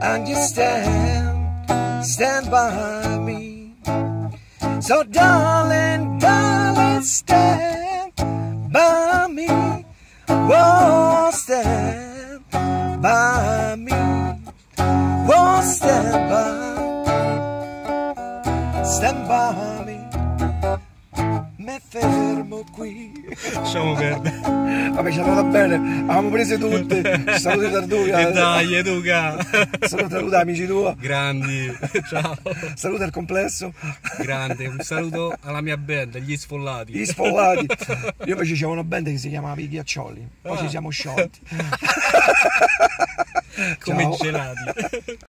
as you stand, stand by me. So, darling, darling, stand by me. Whoa, stand by me. Whoa, stand by, stand by me. Fermo qui. Lasciamo perdere. Vabbè, ci andata bene, avevamo prese tutte. Saluti Tarduca. E dai, Educa. Saluti, saluti amici tuoi. Grandi. Ciao. Saluti al complesso. Grande. Un saluto alla mia band, gli sfollati. Gli sfollati. Io invece c'avevo una band che si chiamava I Ghiaccioli. Poi Ah. ci siamo sciolti. Come Ciao. gelati.